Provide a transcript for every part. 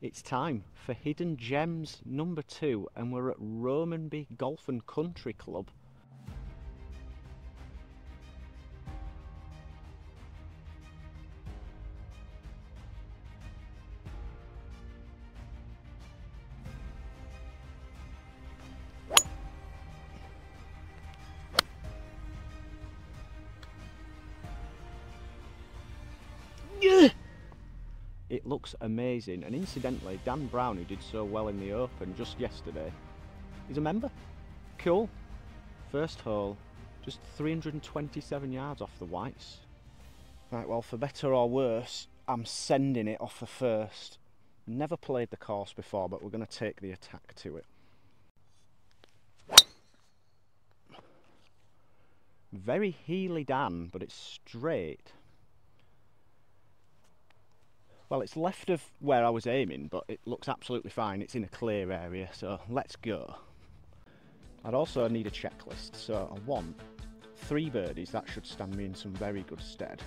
It's time for Hidden Gems number two, and we're at Romanby Golf and Country Club. Looks amazing, and incidentally, Dan Brown, who did so well in the Open just yesterday, is a member. Cool. First hole, just 327 yards off the whites. Right, well, for better or worse, I'm sending it off the first. Never played the course before, but we're going to take the attack to it. Very heely Dan, but it's straight. Well, it's left of where I was aiming, but it looks absolutely fine. It's in a clear area, so let's go. I'd also need a checklist, so I want three birdies. That should stand me in some very good stead.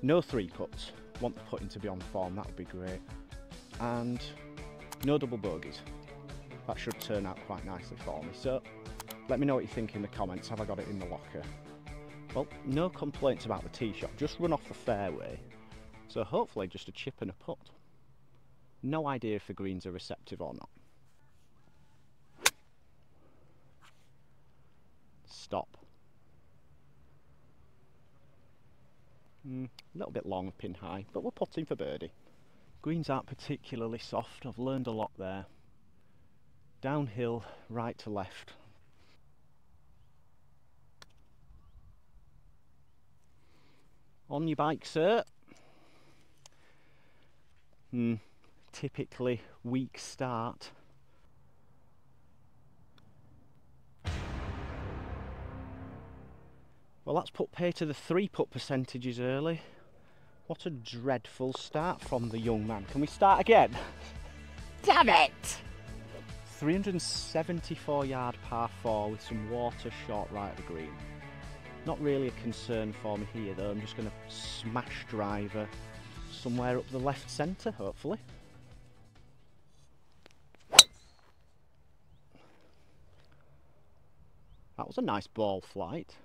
No three putts. Want the putting to be on form, that would be great. And no double bogeys. That should turn out quite nicely for me. So let me know what you think in the comments. Have I got it in the locker? Well, no complaints about the tee shot. Just run off the fairway so hopefully just a chip and a putt. No idea if the greens are receptive or not. Stop. A little bit long, pin high, but we're putting for birdie. Greens aren't particularly soft, I've learned a lot there. Downhill, right to left. On your bike, sir. Hmm, typically weak start. Well, that's put pay to the three put percentages early. What a dreadful start from the young man. Can we start again? Damn it! 374 yard par 4 with some water short right of the green. Not really a concern for me here though, I'm just going to smash driver somewhere up the left centre, hopefully. That was a nice ball flight.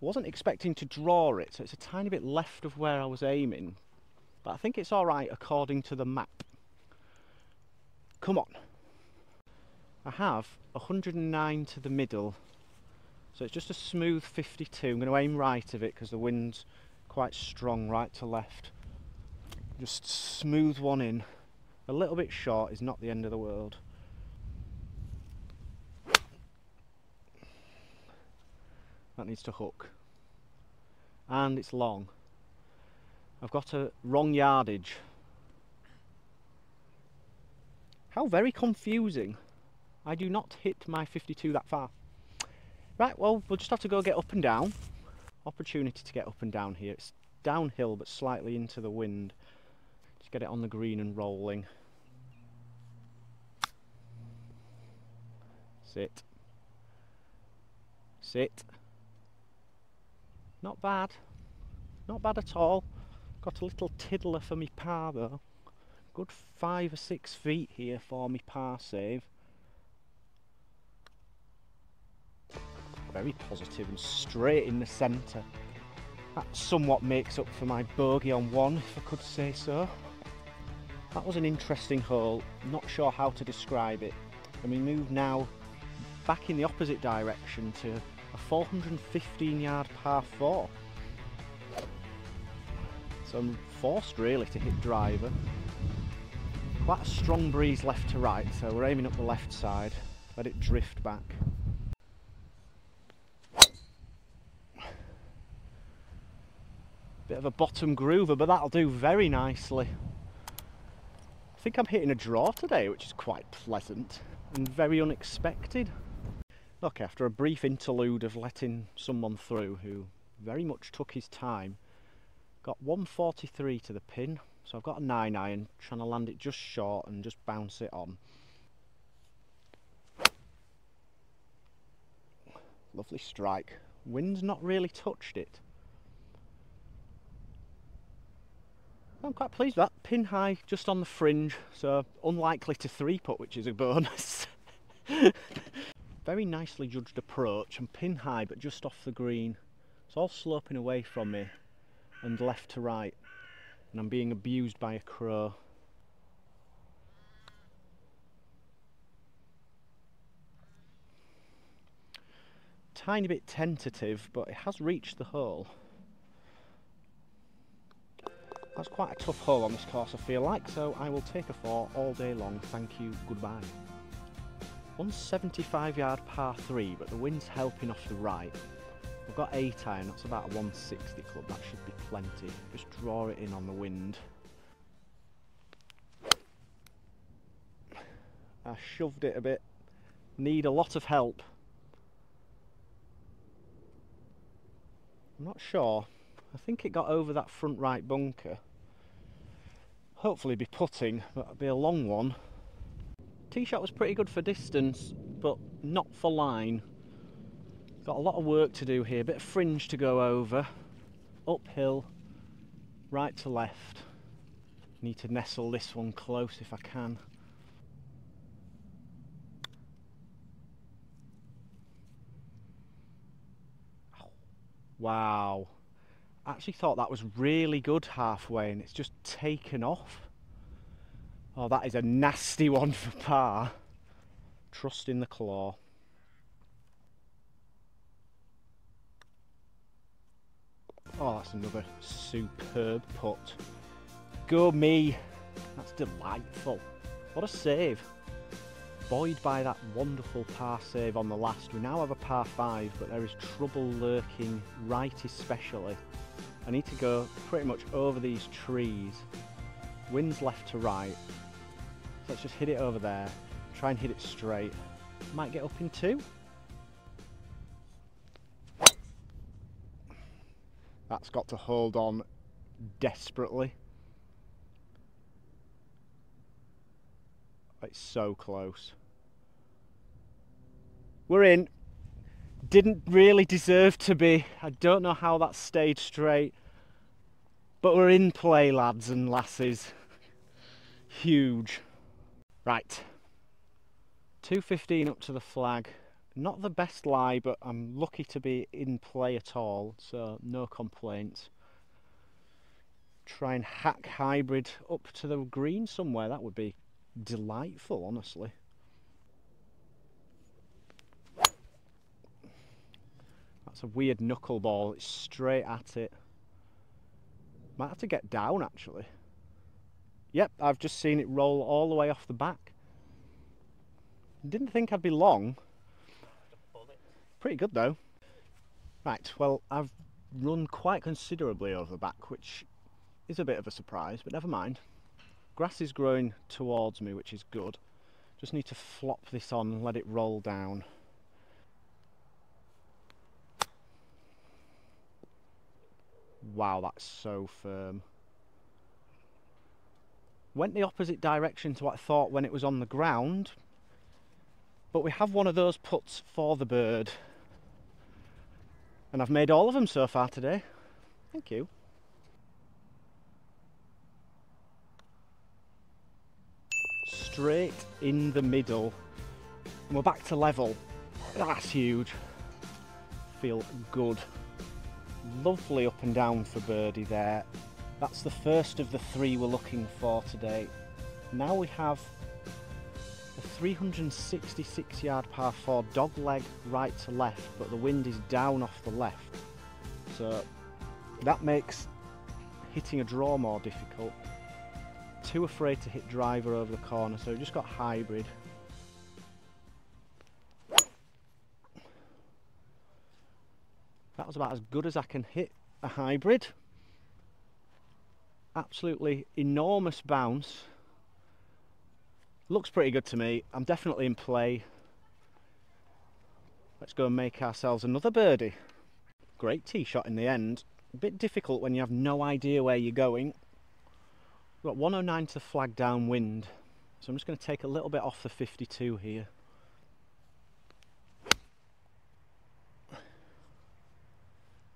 Wasn't expecting to draw it, so it's a tiny bit left of where I was aiming. But I think it's alright according to the map. Come on. I have 109 to the middle, so it's just a smooth 52. I'm going to aim right of it because the wind's quite strong right to left. Just smooth one in. A little bit short is not the end of the world. That needs to hook. And it's long. I've got a wrong yardage. How very confusing. I do not hit my 52 that far. Right, well, we'll just have to go get up and down opportunity to get up and down here. It's downhill but slightly into the wind. Just get it on the green and rolling. Sit. Sit. Not bad. Not bad at all. Got a little tiddler for me par though. Good five or six feet here for me par save. Very positive and straight in the centre. That somewhat makes up for my bogey on one, if I could say so. That was an interesting hole, not sure how to describe it. And we move now back in the opposite direction to a 415 yard par 4. So I'm forced really to hit driver. Quite a strong breeze left to right, so we're aiming up the left side, let it drift back. Bit of a bottom groover, but that'll do very nicely. I think I'm hitting a draw today, which is quite pleasant and very unexpected. Look, after a brief interlude of letting someone through who very much took his time, got 143 to the pin, so I've got a 9 iron, trying to land it just short and just bounce it on. Lovely strike. Wind's not really touched it. I'm quite pleased with that. Pin high, just on the fringe, so unlikely to three putt, which is a bonus. Very nicely judged approach and pin high, but just off the green. It's all sloping away from me and left to right, and I'm being abused by a crow. Tiny bit tentative, but it has reached the hole. That's quite a tough hole on this course I feel like, so I will take a four all day long. Thank you, goodbye. 175 yard par 3, but the wind's helping off the right. I've got 8 iron, that's about a 160 club, that should be plenty. Just draw it in on the wind. I shoved it a bit. Need a lot of help. I'm not sure. I think it got over that front right bunker hopefully be putting, but it'll be a long one. Tee shot was pretty good for distance, but not for line. Got a lot of work to do here, bit of fringe to go over, uphill, right to left. Need to nestle this one close if I can. Wow actually thought that was really good halfway and it's just taken off. Oh, that is a nasty one for par. Trust in the claw. Oh, that's another superb putt. Go me. That's delightful. What a save. Buoyed by that wonderful par save on the last. We now have a par 5, but there is trouble lurking right especially I need to go pretty much over these trees. Winds left to right. So let's just hit it over there. Try and hit it straight. Might get up in two. That's got to hold on desperately. It's so close. We're in didn't really deserve to be. I don't know how that stayed straight. But we're in play, lads and lasses. Huge. Right. 2.15 up to the flag. Not the best lie, but I'm lucky to be in play at all, so no complaints. Try and hack hybrid up to the green somewhere. That would be delightful, honestly. That's a weird knuckleball. It's straight at it. Might have to get down actually. Yep, I've just seen it roll all the way off the back. Didn't think I'd be long. Pretty good though. Right, well I've run quite considerably over the back, which is a bit of a surprise, but never mind. Grass is growing towards me, which is good. Just need to flop this on and let it roll down. Wow, that's so firm. Went the opposite direction to what I thought when it was on the ground. But we have one of those puts for the bird. And I've made all of them so far today. Thank you. Straight in the middle. And we're back to level. That's huge. Feel good lovely up and down for birdie there. That's the first of the three we're looking for today. Now we have a 366 yard par 4 dog leg right to left, but the wind is down off the left. So that makes hitting a draw more difficult. Too afraid to hit driver over the corner, so we just got hybrid. That was about as good as I can hit a hybrid. Absolutely enormous bounce. Looks pretty good to me. I'm definitely in play. Let's go and make ourselves another birdie. Great tee shot in the end. A bit difficult when you have no idea where you're going. We've got 109 to flag downwind. So I'm just going to take a little bit off the 52 here.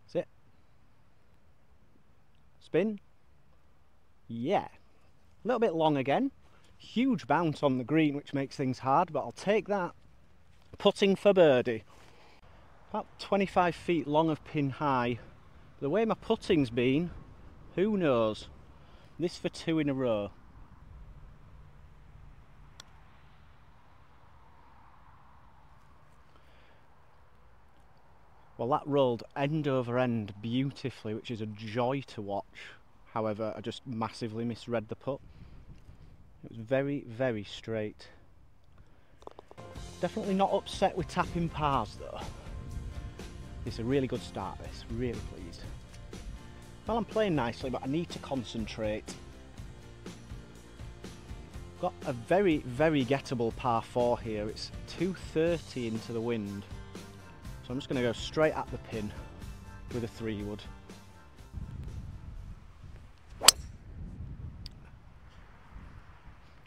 See it? Spin. Yeah, a little bit long again. Huge bounce on the green, which makes things hard, but I'll take that. Putting for birdie. About 25 feet long of pin high. The way my putting's been, who knows? This for two in a row. Well, that rolled end over end beautifully, which is a joy to watch. However, I just massively misread the putt. It was very, very straight. Definitely not upset with tapping pars though. It's a really good start this, really pleased. Well, I'm playing nicely, but I need to concentrate. Got a very, very gettable par 4 here. It's 230 into the wind. So I'm just going to go straight at the pin with a 3 wood.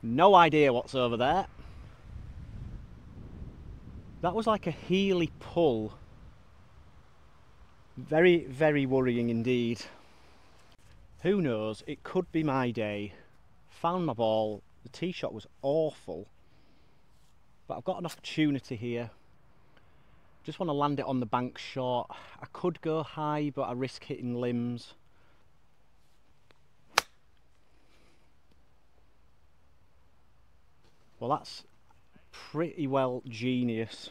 No idea what's over there. That was like a heely pull. Very, very worrying indeed. Who knows, it could be my day. Found my ball, the tee shot was awful. But I've got an opportunity here just want to land it on the bank short. I could go high, but I risk hitting limbs. Well, that's pretty well genius.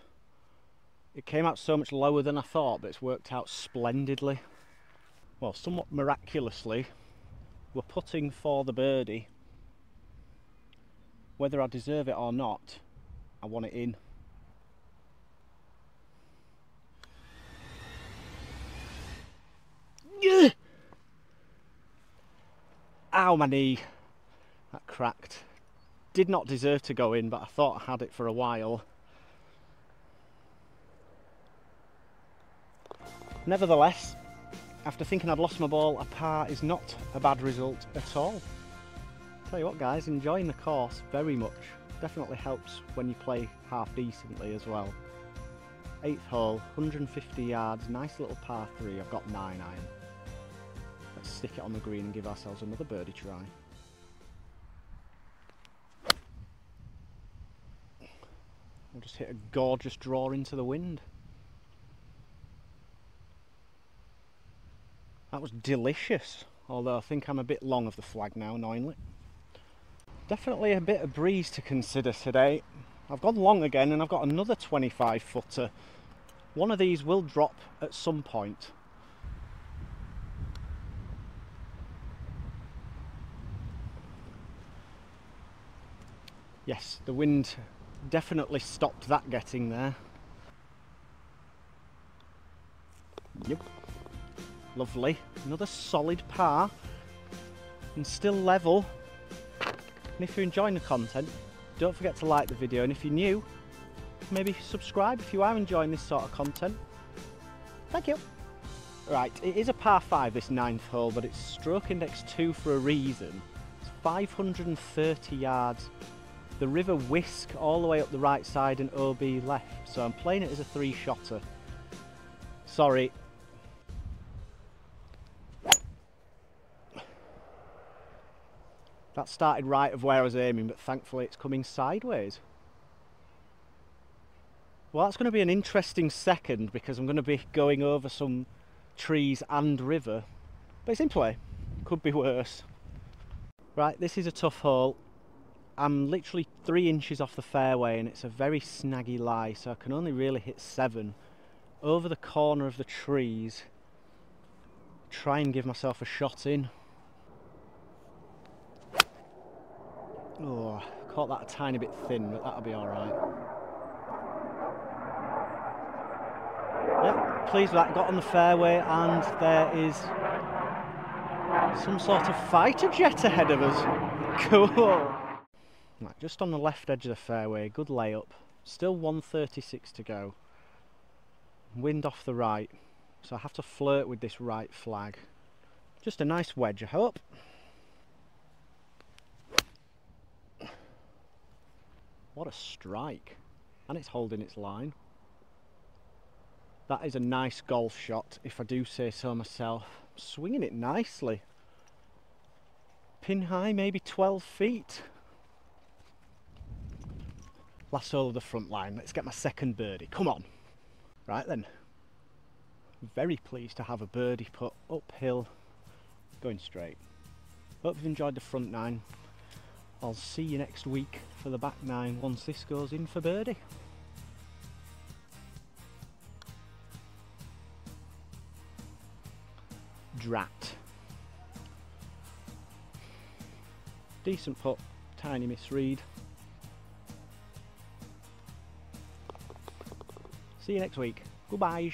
It came out so much lower than I thought, but it's worked out splendidly. Well, somewhat miraculously, we're putting for the birdie. Whether I deserve it or not, I want it in. Ow, my knee. That cracked. Did not deserve to go in, but I thought I had it for a while. Nevertheless, after thinking I'd lost my ball, a par is not a bad result at all. Tell you what guys, enjoying the course very much. Definitely helps when you play half decently as well. Eighth hole, 150 yards, nice little par 3, I've got 9 iron. Let's stick it on the green and give ourselves another birdie try. We'll just hit a gorgeous draw into the wind. That was delicious, although I think I'm a bit long of the flag now, annoyingly. Definitely a bit of breeze to consider today. I've gone long again and I've got another 25 footer. One of these will drop at some point. Yes, the wind definitely stopped that getting there. Yep. Lovely. Another solid par. And still level. And if you're enjoying the content, don't forget to like the video. And if you're new, maybe subscribe if you are enjoying this sort of content. Thank you. Right, it is a par 5 this ninth hole, but it's stroke index 2 for a reason. It's 530 yards the river Wiske all the way up the right side and OB left. So I'm playing it as a three shotter. Sorry. That started right of where I was aiming, but thankfully it's coming sideways. Well, that's going to be an interesting second because I'm going to be going over some trees and river. But it's in play. Could be worse. Right, this is a tough hole. I'm literally three inches off the fairway and it's a very snaggy lie so I can only really hit seven over the corner of the trees try and give myself a shot in oh caught that a tiny bit thin but that'll be all right yep pleased with that got on the fairway and there is some sort of fighter jet ahead of us cool Right, just on the left edge of the fairway, good layup. Still 136 to go. Wind off the right, so I have to flirt with this right flag. Just a nice wedge, I hope. What a strike. And it's holding its line. That is a nice golf shot, if I do say so myself. Swinging it nicely. pin high, maybe 12 feet. Last hole of the front line. Let's get my second birdie. Come on. Right then. Very pleased to have a birdie put uphill, going straight. Hope you've enjoyed the front nine. I'll see you next week for the back nine once this goes in for birdie. Drat. Decent putt, tiny misread. See you next week. Goodbye.